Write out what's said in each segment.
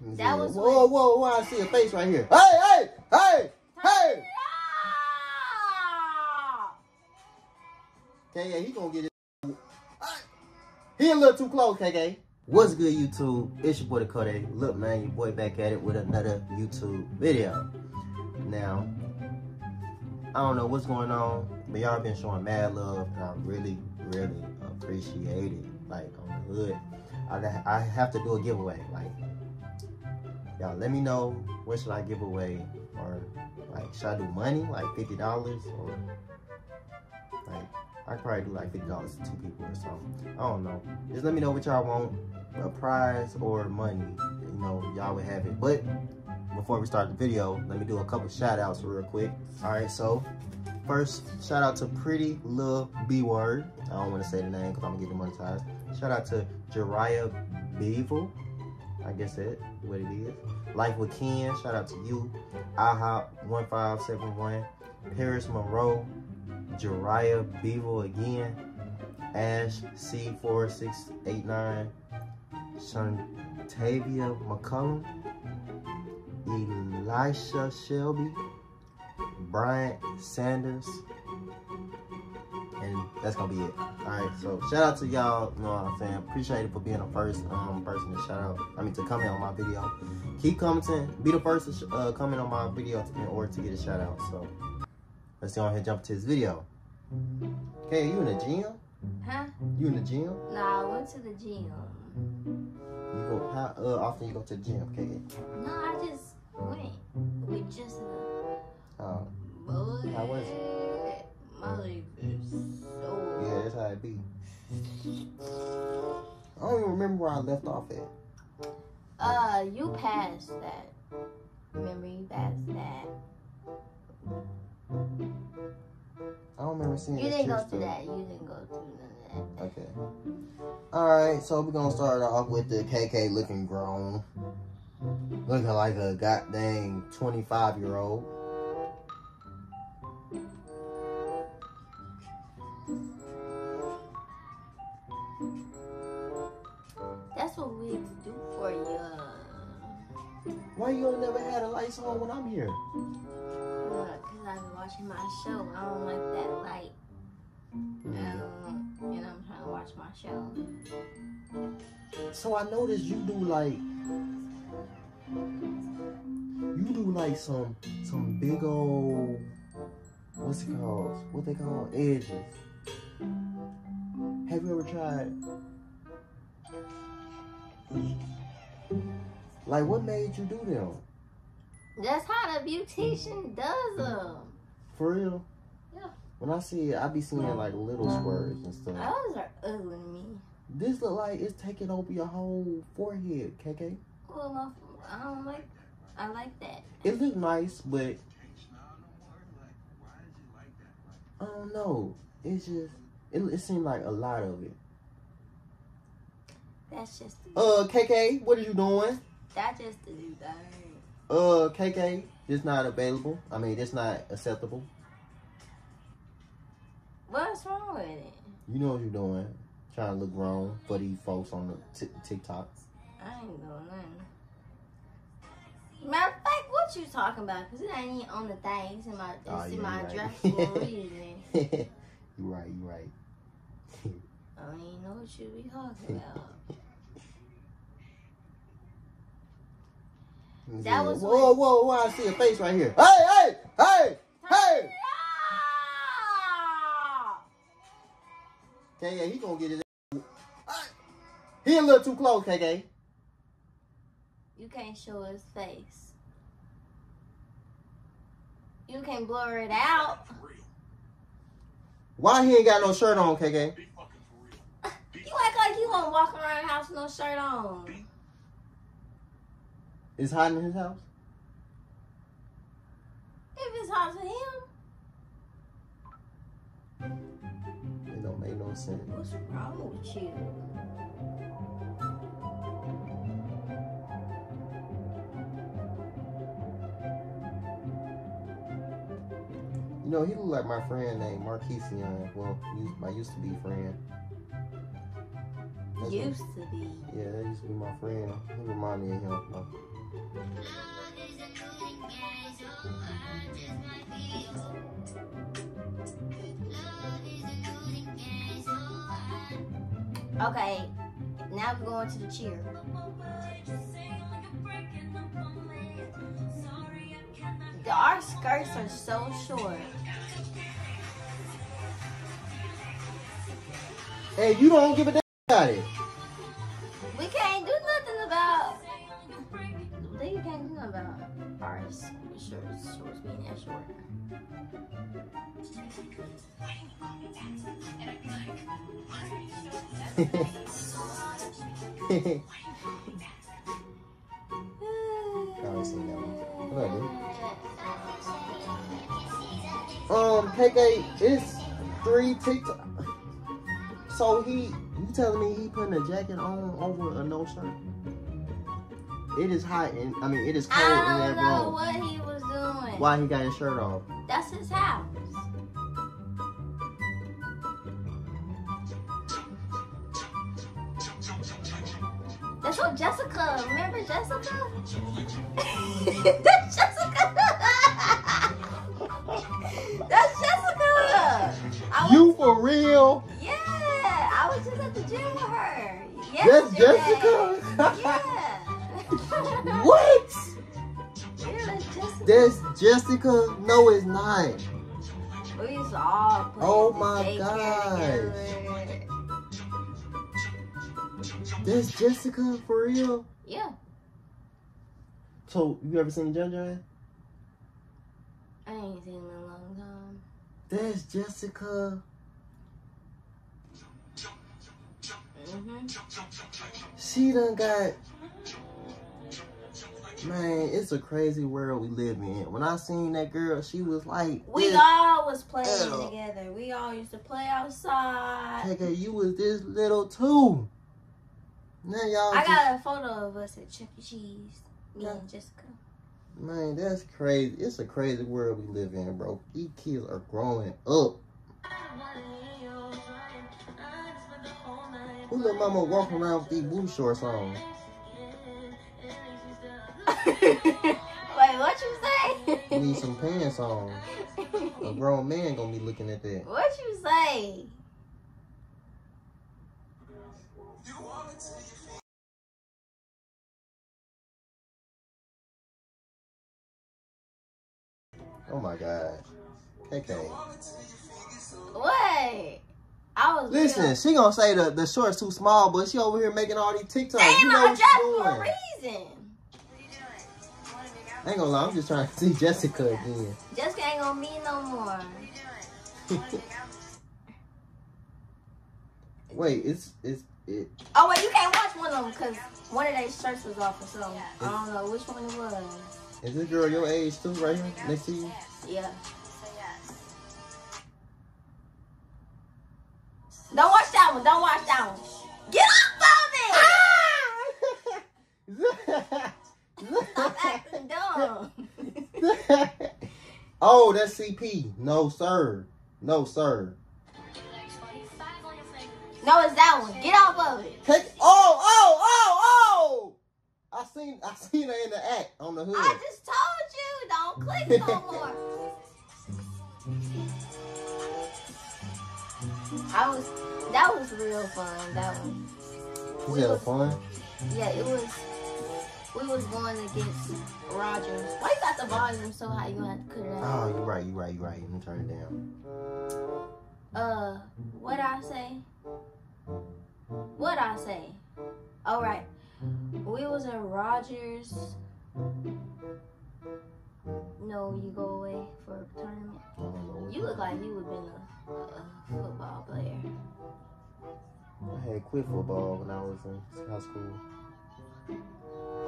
That was whoa, whoa, whoa! I see a face right here. Hey, hey, hey, hey! KK, he gonna get it. He a little too close, KK. What's good, YouTube? It's your boy the Dakota. Look, man, your boy back at it with another YouTube video. Now, I don't know what's going on, but y'all been showing mad love, and I really, really appreciate it. Like on the hood, I I have to do a giveaway. Like, y'all let me know what should I give away, or like should I do money, like fifty dollars, or like I could probably do like fifty dollars to two people or something. I don't know. Just let me know what y'all want, a prize or money. You know, y'all would have it. But before we start the video, let me do a couple shout outs real quick. All right, so first shout out to Pretty Lil B Word. I don't want to say the name because I'm gonna get demonetized. Shout out to Jariah Bevel. I guess that's what it is. Life with Ken. Shout out to you. IHOP1571. Paris Monroe. Jariah Bevel again. Ash C4689. Shantavia McCullum. Elisha Shelby. Bryant Sanders. That's gonna be it. Alright, so shout out to y'all, you know what I'm saying? Appreciate it for being the first um, person to shout out. I mean to comment on my video. Keep commenting. Be the first to uh, comment on my video in order to get a shout out. So let's go ahead and jump to this video. Okay, you in the gym? Huh? You in the gym? Nah, I went to the gym. You go how uh, often you go to the gym, okay? No, I just went with just a Uh, boy. How was it? My leg is so. yeah, that's how it be. I don't even remember where I left off at. Uh, you passed that. Remember, you passed that. I don't remember seeing You didn't go through that. You didn't go through none of that. Okay. Alright, so we're gonna start off with the KK looking grown. Looking like a goddamn 25 year old. That's what we do for you. Why you never had a lights on when I'm here? Look, cause I've been watching my show. I don't like that light. Um, and I'm trying to watch my show. So I noticed you do like you do like some some big old what's it called? What they call edges. Have you ever tried? Like what made you do them? That's how the beautician does them. For real? Yeah. When I see it, I be seeing like little squirts and stuff. Those are ugly to me. This look like it's taking over your whole forehead, KK. Well, my, I don't like. I like that. It look nice, but I don't know. It's just it, it seemed like a lot of it. That's just. Uh, KK, what are you doing? That's just the new thing. Uh, KK, it's not available. I mean, it's not acceptable. What's wrong with it? You know what you're doing. Trying to look grown for these folks on the TikToks. I ain't doing nothing. Matter of fact, what you talking about? Cause it ain't even on the thing. It's in my, it's Oh, in my you dress right. for reason. you right, you right. I don't even know what you be talking about. That was whoa, whoa, whoa! I see a face right here. Hey, hey, hey, hey! KK, he gonna get his. He a little too close, KK. You can't show his face. You can blur it out. Why he ain't got no shirt on, KK? You act like you won't walk around the house with no shirt on. It's hot in his house. If it's hot to him, It don't make no sense. what's wrong with you? You know, he looked like my friend named Marquise Young. Well, my used to be friend. That's Used to be. Yeah, that used to be my friend. He reminded me of him. Okay, now we're going to the cheer. The, our skirts are so short. Hey, you don't give a damn about it. We can't do nothing about. They can't do nothing about our shorts, shorts being that short. I haven't seen that one. What I do? Um, KK, it's three TikTok. So he, you telling me he putting a jacket on over a no shirt? It is hot and I mean it is cold in that room. I don't know what he was doing. Why he got his shirt off? That's his house. That's what Jessica. Remember Jessica? That's Jessica. That's Jessica. I You for real? Yeah, I was just at the gym with her. That's. Jessica? Yeah. What? Yeah, that's Jessica. That's Jessica? No, it's not. We used to all play Oh my daycare gosh. together. That's Jessica for real? Yeah, So you ever seen JoJo? I ain't seen him in a long time. That's Jessica. hmm She done got. Man, it's a crazy world we live in. When I seen that girl, she was like, We all was playing together. We all used to play outside. KK, you was this little too. Now y'all I just, got a photo of us at Chuck E. Cheese. Me Yeah. and Jessica. man, that's crazy. It's a crazy world we live in, bro. These kids are growing up. Who little mama walking around with these booty shorts on? Wait, what you say? You Need some pants on. A grown man gonna be looking at that. what you say? Oh my god. KK. What? I was Listen, real- she gonna say the, the shorts too small, but she over here making all these TikToks. Damn, you know what she's for a reason. I ain't gonna lie, I'm just trying to see Jessica again. Jessica ain't gonna mean no more. Wait, it's it's it. Oh wait, you can't watch one of them because one of their shirts was off or something. I don't know which one it was. Is this girl your age too, right here next to you? Yeah. Don't watch that one. Don't watch that one. Get off of it! Stop acting dumb. oh, that's CP. No sir, no sir. no, it's that one. Get off of it. Take oh oh oh oh. I seen I seen her in the act on the hood. I just told you, don't click no more. I was, that was real fun. That one. Was that fun? Yeah, it was. We was going against Rogers. Why you got the volume so high? You have to cut it Oh, you're right, you're right, you're right. Me turn it down. Uh, what I say? What I say? All right. We was at Rogers. No, you go away for a tournament. I don't know. You look like you would been a, a football player. I had quit football when I was in high school.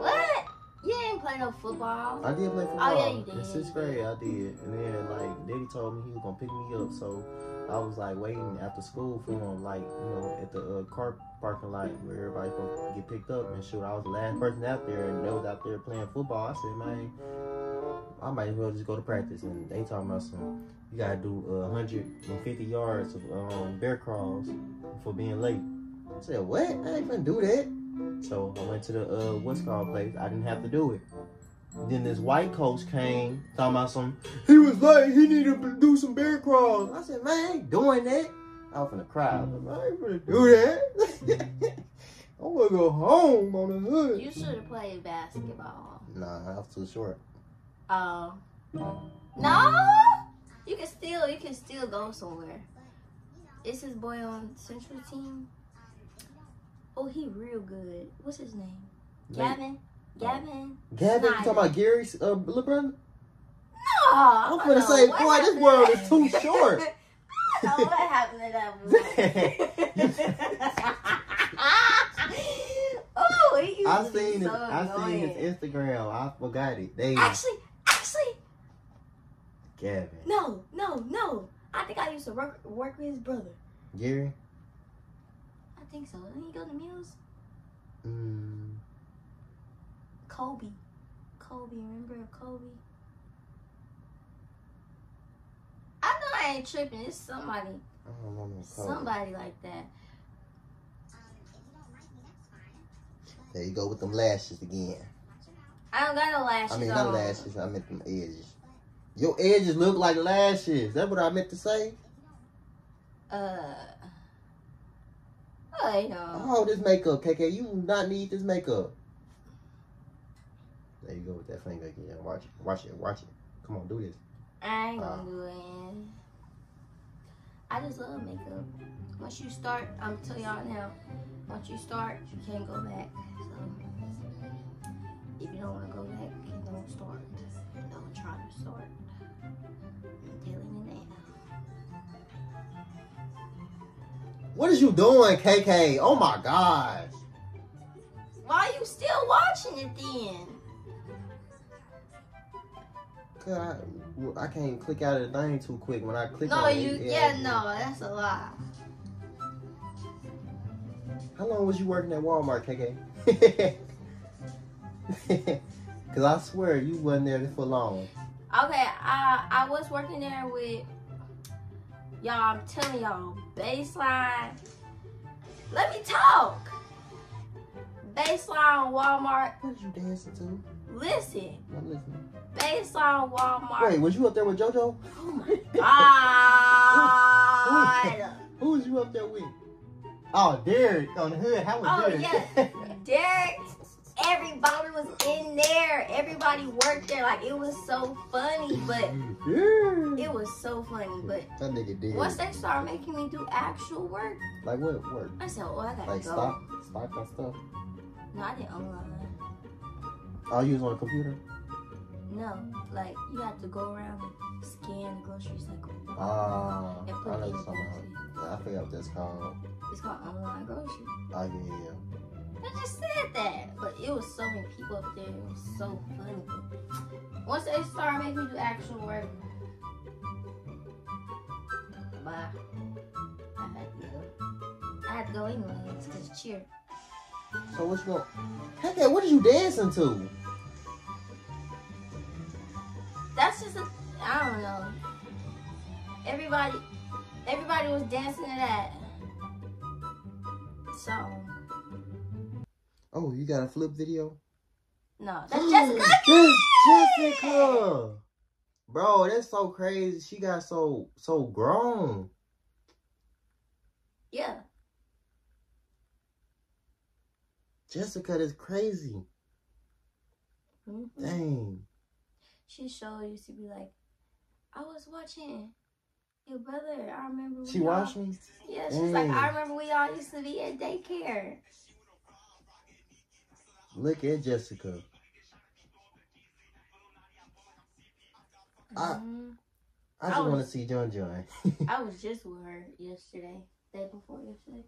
What? You didn't play no football. I did play football. Oh yeah, you In did. sixth grade, I did. And then, like, Daddy told me he was gonna pick me up, so I was like waiting after school for him, like, you know, at the uh, car parking lot where everybody's to get picked up and shoot. I was the last person out there, and they was out there playing football. I said, man, I might as well just go to practice. And they talking about some, you gotta do uh, 150 yards of um, bear crawls for being late. I said, what? I ain't gonna do that. So I went to the uh what's called place. I didn't have to do it. Then this white coach came talking about some. He was late. He needed to do some bear crawls. I said, man, I ain't doing that. I was finna cry. I, like, I ain't gonna do that. I'm gonna go home on the hood. You should have played basketball. Nah, I was too short. Oh. no? You can still you can still go somewhere. Is his boy on Central Team? Oh, he real good. What's his name? Gavin? Gavin? Gavin, you talking about Gary's uh, little brother? No, I'm gonna say, boy, this world is too short. I don't know what happened to that boy. oh, I seen his, so I seen his Instagram. I forgot it. They actually, Gavin, no, no, no. I think I used to work work with his brother. Gary. I think so. Didn't he go to Mills? Mm, Kobe. Kobe, remember Kobe? I know I ain't tripping. It's somebody, I don't know Kobe. somebody like that. There you go with them lashes again. I don't got no lashes I mean, not lashes. I meant them edges. Your edges look like lashes. That's what I meant to say. Uh. I know. Oh, this makeup, KK. You do not need this makeup. There you go with that finger again. Watch it. Watch it. Watch it. Come on, do this. I ain't gonna Uh. do it. I just love makeup. Once you start, I'm tell y'all now. Once you start, you can't go back. So if you don't want to go What is you doing, KK? Oh my gosh. Why are you still watching it then? Cause I, I can't click out of the thing too quick. When I click No, on you. it, Yeah, no, that's a lie. How long was you working at Walmart, KK? Cause I swear you wasn't there for long. Okay, I I was working there with y'all. I'm telling y'all, baseline. Let me talk. Baseline Walmart. What you dancing to? Listen, I'm listening. baseline Walmart. Wait, was you up there with JoJo? Oh my god. Who was you up there with? Oh, Derek on the hood. How was Oh Derek? yeah, Derek. Everybody was in there. Everybody worked there. Like it was so funny, but yeah. it was so funny. But That nigga did. once they started making me do actual work, Like what work? I said, "Oh, I gotta Like go." stock, stock and stuff. No, I didn't online. Oh, you was on a computer? No, like you have to go around and scan the groceries like Ah, and I know something. I forgot what that's called. It's called online grocery. Oh yeah. I just said that, but it was so many people up there. It was so funny. Once they started making me do actual work, bye. I had to go. I had to go anyways because cheer. So what you going? Heck, what are you dancing to? That's just a, I don't know. Everybody, everybody was dancing to that song. Oh, you got a flip video? No, that's Jessica. That's Jessica. Bro, that's so crazy. She got so so grown. Yeah, Jessica is crazy. Mhm. Dang. she sure used to be like, I was watching your brother. I remember. She watched me? Yeah, she's like, I remember we all used to be at daycare. Look at Jessica. I-. I I just want to see John John. I was just with her yesterday, day before yesterday.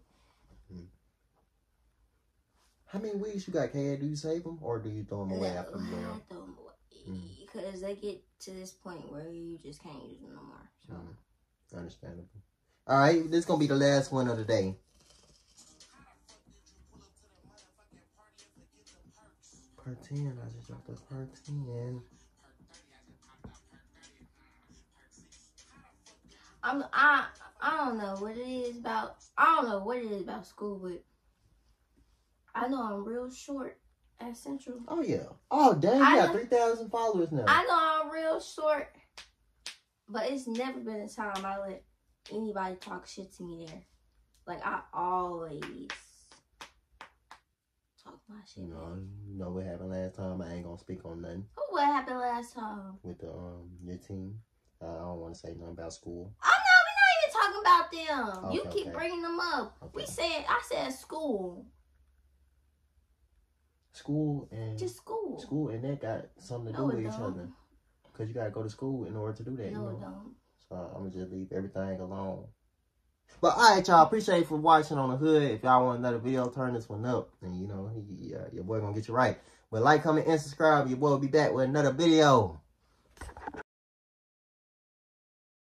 How many wigs you got, K? Do you save them or do you throw them away No, after you I throw 'em away Mm. because they get to this point where you just can't use them no more. So. Mm. Understandable. All right, this is gonna be the last one of the day. Part ten. I just dropped the part ten. I'm I I don't know what it is about. I don't know what it is about school, but I know I'm real short at Central. Oh yeah. Oh damn, you I got three thousand followers now. I know I'm real short, but it's never been a time I let anybody talk shit to me there. Like I always my shit. you know, you know what happened last time. I ain't gonna speak on nothing Oh, what happened last time? with the um your team. Uh, I don't want to say nothing about school. Oh no, we're not even talking about them. you keep okay. bringing them up. We said I said school, School and just school. school and that got something to do No, it with each don't. other. Cause you gotta go to school in order to do that. you No, know? it don't. So I'm gonna just leave everything alone. But alright, y'all. Appreciate for watching on the hood. If y'all want another video, turn this one up. And you know, he, uh, your boy gonna get you right. But like, comment, and subscribe. Your boy will be back with another video.